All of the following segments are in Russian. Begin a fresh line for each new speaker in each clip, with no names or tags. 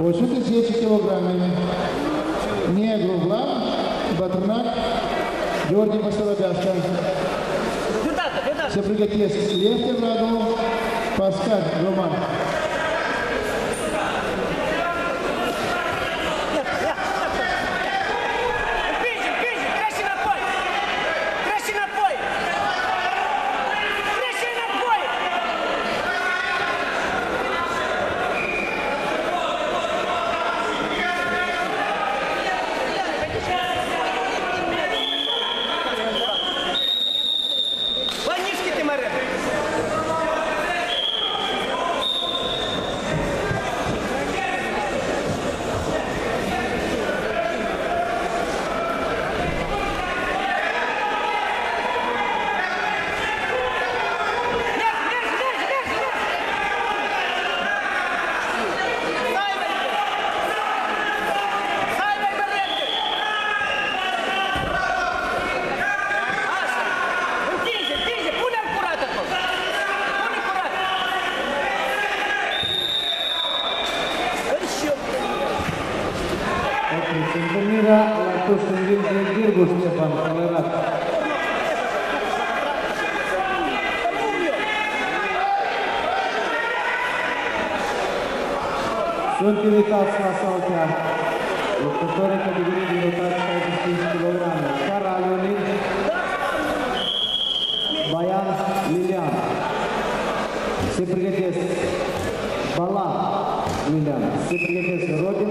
По 110 килограммами. Негру Влад, Батрнак, Георгий Басалабяшка. Сопряготец Лев Раду, Паскаль Роман.
Стефан Калерат. Sunt invitați la saltea luptătorii categoriei de rotați 65 kg. Cara Leonid, Bayan Lilian. Se pregătesc Bala Lilian. Se pregătesc Rodin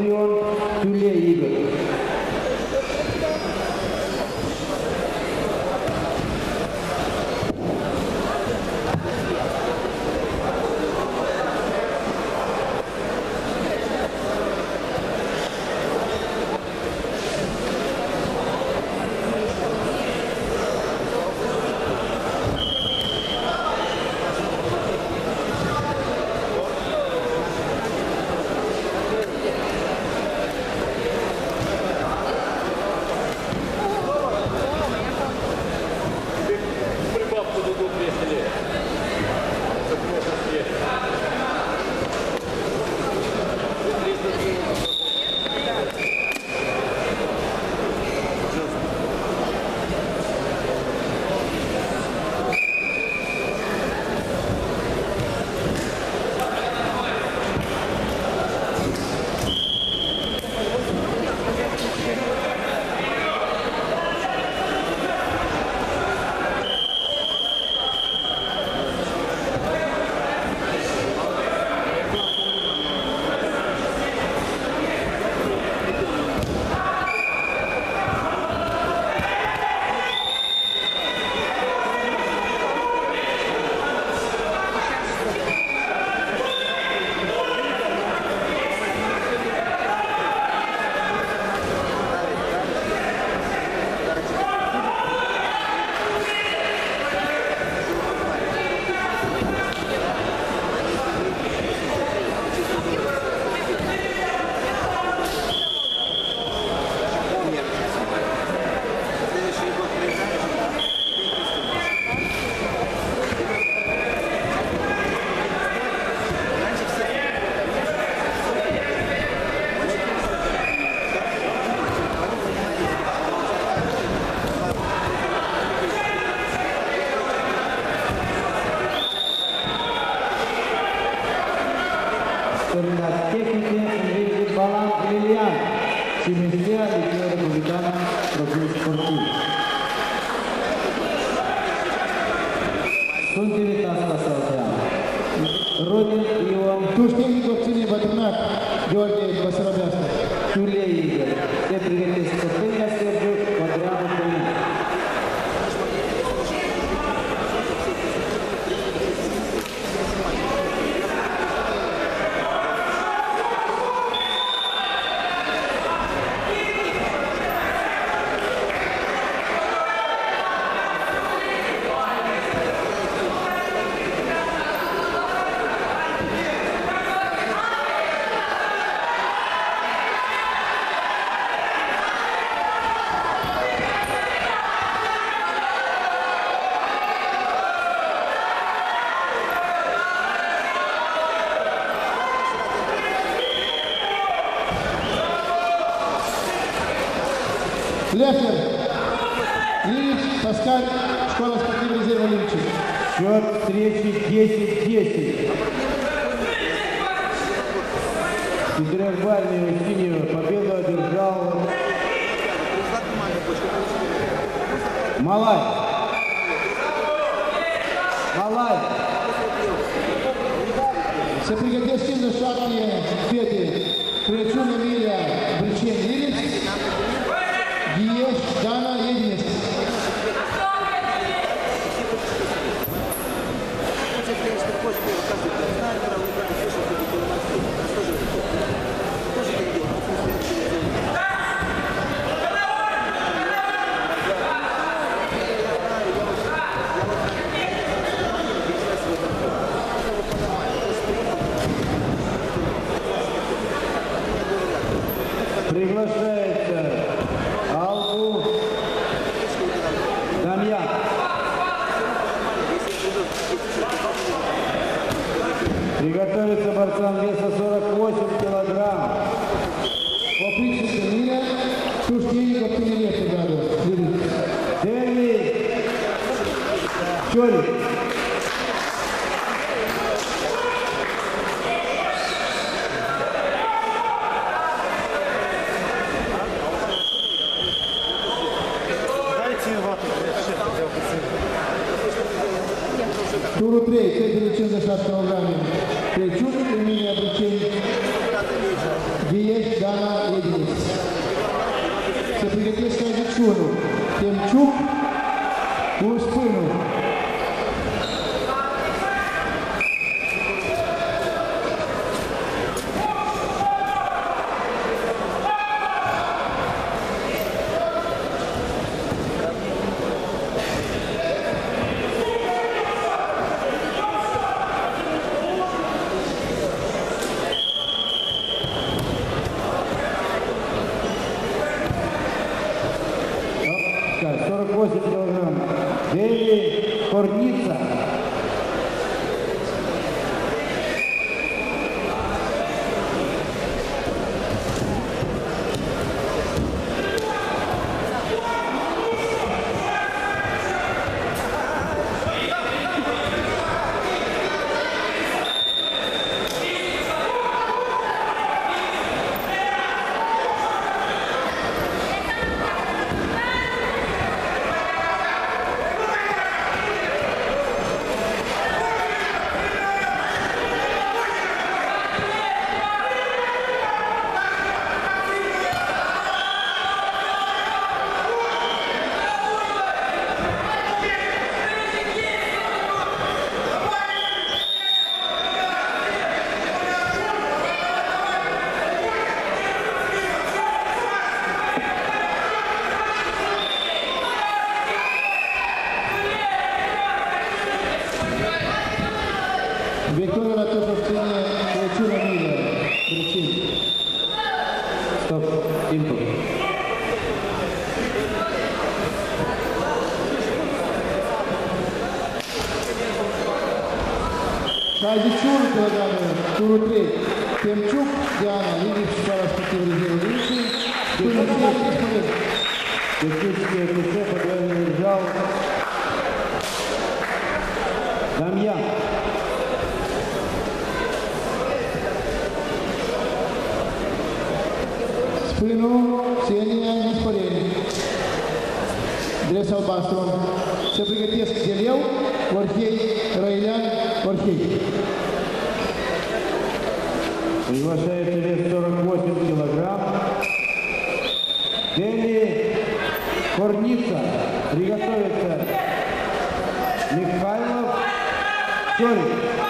Julia y de Лефер и
Таскаль, школа спортивного резерва Лимчик.
Счет встречи 10-10. Интервальную синюю победу одержал Малай. Малай. Все пригодились. Борцам веса 48 килограмм.
Опричница Миля, Пенелет, ребята. Лирик.
Дэнни Чорик.
Se pregătește Adiciunul, Temciuc cu Spânul. 64 кг Турутри Темчук Диана Лидич спортивной единицы.
Турецкий офицер подводный держал Дамьян.
Спину соединяя на спарении. Дрес Албастрон. Все приготовился к Орфей Orhei.
Приглашается вес 48 килограмм. Дэнни Корница. Приготовится Михайлов Чорик.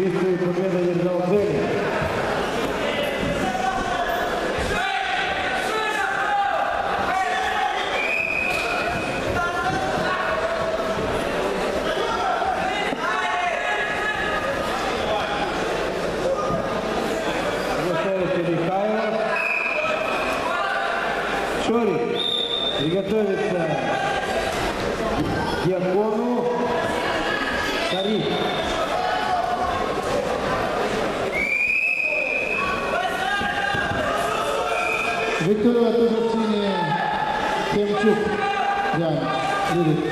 Este primeiro
Victoriu atunci obține Temciuc. Iar, Liliț.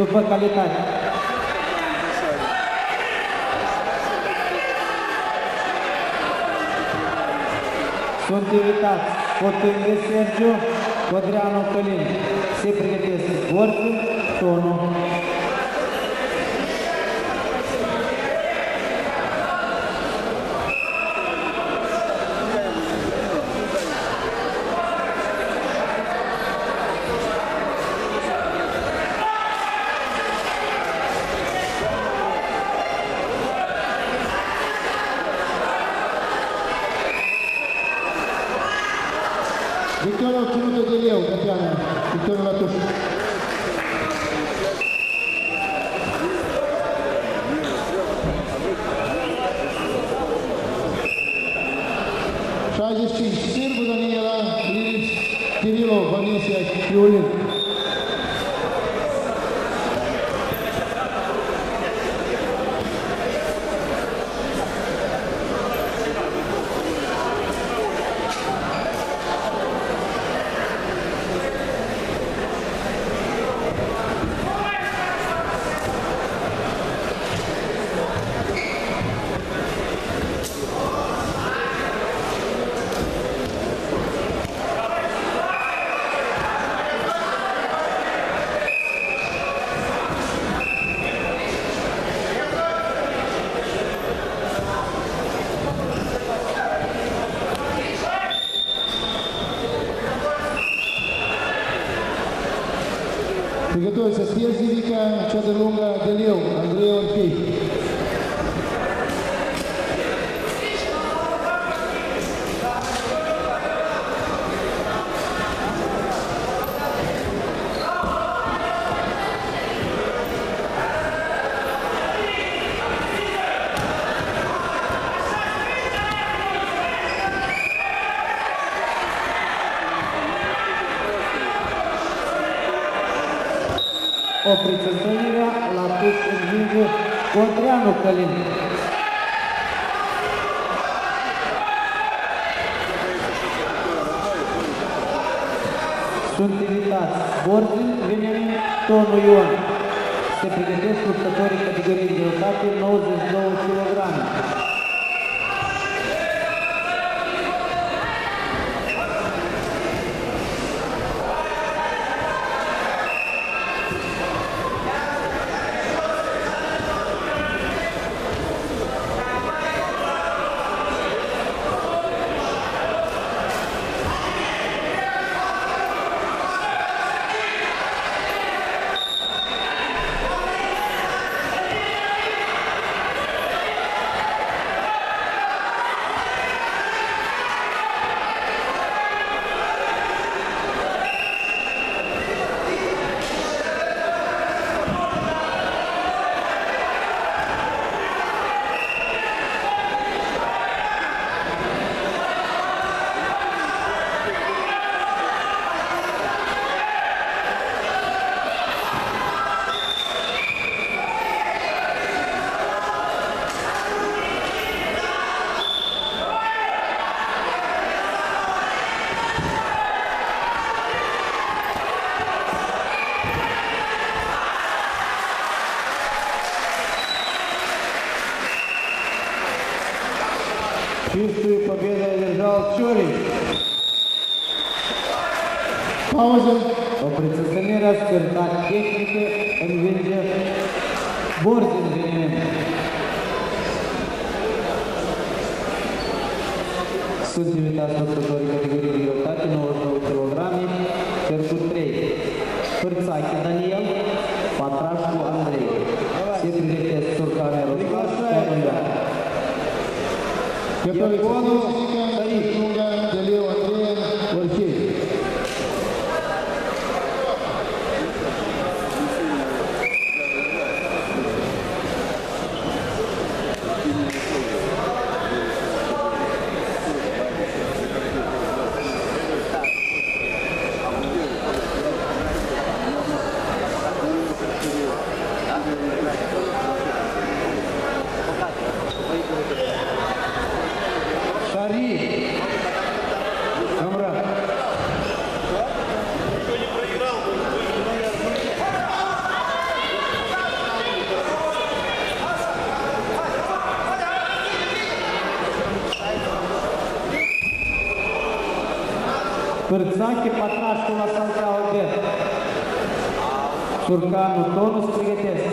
După calitate. Sunt invitați Cotângă Sergiu, Codreanu Călin. Se pregătesc Gorțu, Tonu.
Tražeći Sirbu Danijela, Lilić, Kirilo, Vanisijak i Uljin.
Opriță întâlnirea, la pus învinge Codreanu Călin. Sunt invitați Borzin, Veniamin, Tonu Ion. Se pregătesc luptătorii categoriei de greutate 92 kg. Чистую победу одержал Чурик.
Pauză.
Opriță întâlnirea, spiritat tehnică, învinge Borzin Veniamin. Sunt invitați luptătorii categoriei de greutate 99 kg, cercul Părțache, patrașul la Sanca Odet. Surcanul, tonus pregătesc.